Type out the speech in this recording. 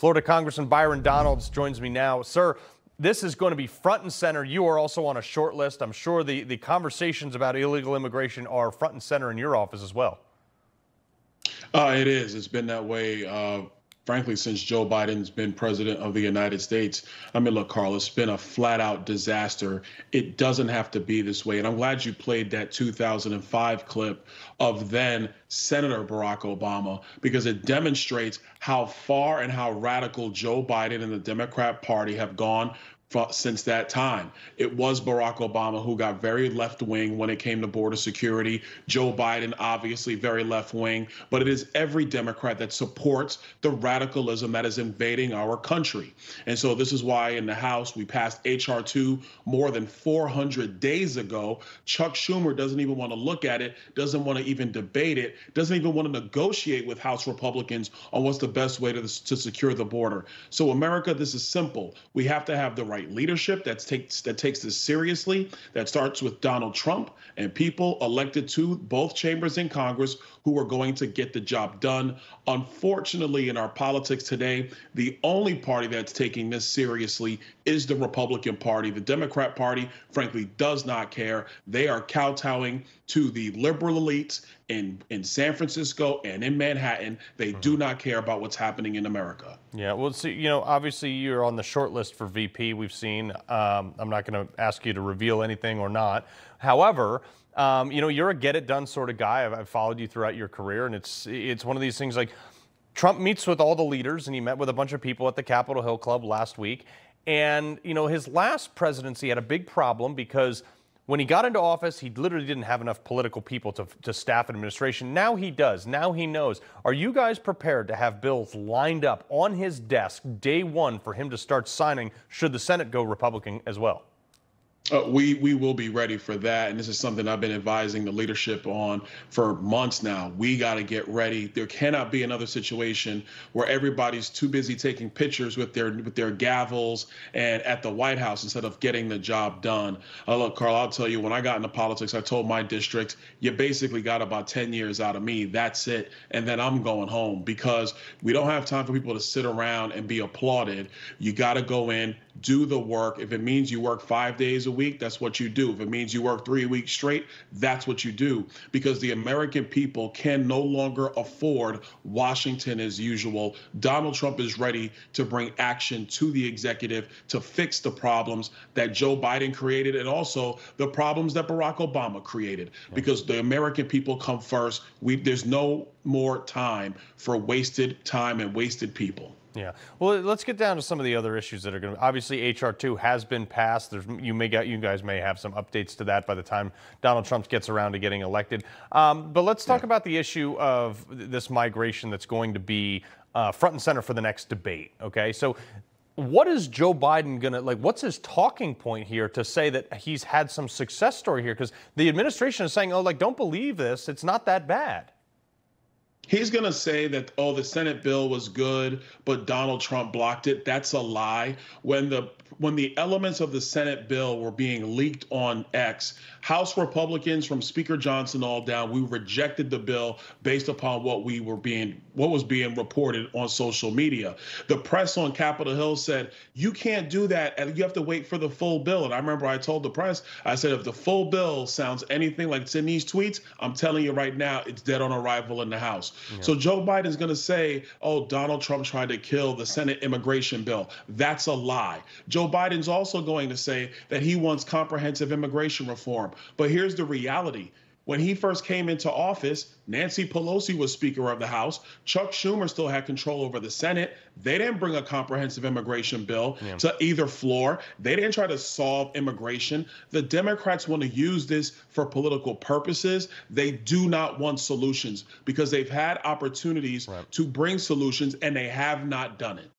Florida Congressman Byron Donalds joins me now. Sir, this is going to be front and center. You are also on a short list. I'm sure the, the conversations about illegal immigration are front and center in your office as well. Uh, it is. It's been that way. Uh, frankly, since Joe Biden's been president of the United States. I mean, look, Carl, it's been a flat out disaster. It doesn't have to be this way. And I'm glad you played that 2005 clip of then Senator Barack Obama because it demonstrates how far and how radical Joe Biden and the Democrat Party have gone since that time. It was Barack Obama who got very left wing when it came to border security. Joe Biden, obviously, very left wing. But it is every Democrat that supports the radicalism that is invading our country. And so this is why in the House we passed H.R. 2 more than 400 days ago. Chuck Schumer doesn't even want to look at it, doesn't want to even debate it, doesn't even want to negotiate with House Republicans on what's the best way to, to secure the border. So, America, this is simple. We have to have the right right leadership that takes that takes this seriously. That starts with Donald Trump and people elected to both chambers in Congress who are going to get the job done. Unfortunately, in our politics today, the only party that's taking this seriously is the Republican Party. The Democrat Party, frankly, does not care. They are kowtowing to the liberal elites in, in San Francisco and in Manhattan. They mm-hmm. do not care about what's happening in America. Yeah, well, see, you know, obviously you're on the short list for VP. We've seen. Um, I'm not going to ask you to reveal anything or not. However, um, you know, you're a get it done sort of guy. I've, I've, followed you throughout your career, and it's it's one of these things like Trump meets with all the leaders, and he met with a bunch of people at the Capitol Hill Club last week. And you know, his last presidency had a big problem because when he got into office, he literally didn't have enough political people to, to staff an administration. Now he does. Now he knows. Are you guys prepared to have bills lined up on his desk day one for him to start signing should the Senate go Republican as well? Uh, we we will be ready for that, and this is something I've been advising the leadership on for months now. We got to get ready. There cannot be another situation where everybody's too busy taking pictures with their with their gavels and at the White House instead of getting the job done. Uh, look, Carl, I'll tell you, when I got into politics, I told my district, you basically got about 10 years out of me. That's it, and then I'm going home because we don't have time for people to sit around and be applauded. You got to go in, do the work. If it means you work five days a week, that's what you do. If it means you work three weeks straight, that's what you do. Because the American people can no longer afford Washington as usual. Donald Trump is ready to bring action to the executive to fix the problems that Joe Biden created and also the problems that Barack Obama created. Because the American people come first. We, there's no more time for wasted time and wasted people. Yeah. Well, let's get down to some of the other issues that are going to. Obviously, HR two has been passed. There's you may get you guys may have some updates to that by the time Donald Trump gets around to getting elected. Um, but let's talk yeah. about the issue of this migration that's going to be uh, front and center for the next debate. Okay, so. What is Joe Biden going to like? What's his talking point here to say that he's had some success story here? Because the administration is saying, "Oh, like don't believe this. It's not that bad." He's going to say that, oh, the Senate bill was good, but Donald Trump blocked it. That's a lie. When the when the elements of the Senate bill were being leaked on X, House Republicans from Speaker Johnson all down, we rejected the bill based upon what we were being what was being reported on social media. The press on Capitol Hill said, "You can't do that and you have to wait for the full bill." And I remember I told the press, I said if the full bill sounds anything like it's in these tweets, I'm telling you right now, it's dead on arrival in the House. Yeah. So Joe Biden's going to say, "Oh, Donald Trump tried to kill the Senate immigration bill." That's a lie. Joe Biden's also going to say that he wants comprehensive immigration reform. But here's the reality when he first came into office, Nancy Pelosi was Speaker of the House. Chuck Schumer still had control over the Senate. They didn't bring a comprehensive immigration bill yeah. to either floor. They didn't try to solve immigration. The Democrats want to use this for political purposes. They do not want solutions because they've had opportunities right. to bring solutions and they have not done it.